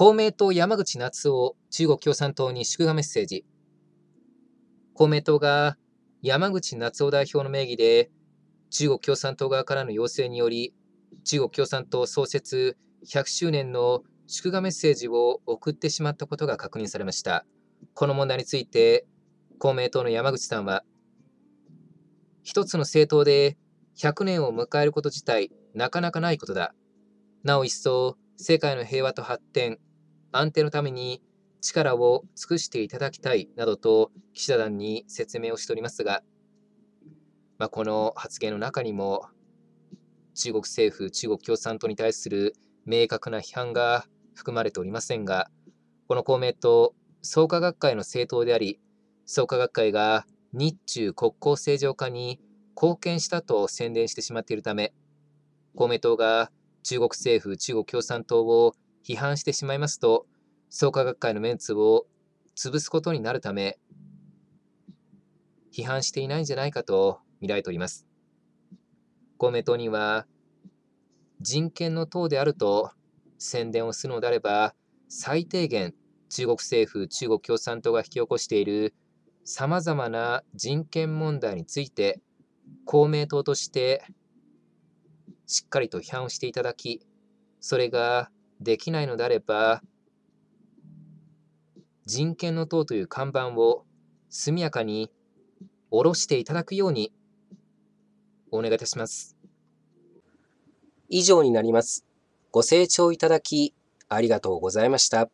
公明党山口夏夫中国共産党に祝賀メッセージ。公明党が山口夏夫代表の名義で中国共産党側からの要請により中国共産党創設100周年の祝賀メッセージを送ってしまったことが確認されました。この問題について公明党の山口さんは一つの政党で100年を迎えること自体なかなかないことだ。なお一層世界の平和と発展、安定のために力を尽くしていただきたいなどと記者団に説明をしておりますが、まあ、この発言の中にも中国政府、中国共産党に対する明確な批判が含まれておりませんが、この公明党、創価学会の政党であり、創価学会が日中国交正常化に貢献したと宣伝してしまっているため、公明党が中国政府、中国共産党を批判してしまいますと、創価学会のメンツを潰すことになるため、批判していないんじゃないかと見られております。公明党には、人権の党であると宣伝をするのであれば、最低限中国政府、中国共産党が引き起こしているさまざまな人権問題について、公明党としてしっかりと批判をしていただき、それができないのであれば、人権の党という看板を速やかに下ろしていただくようにお願いいたします。以上になります。ご清聴いただきありがとうございました。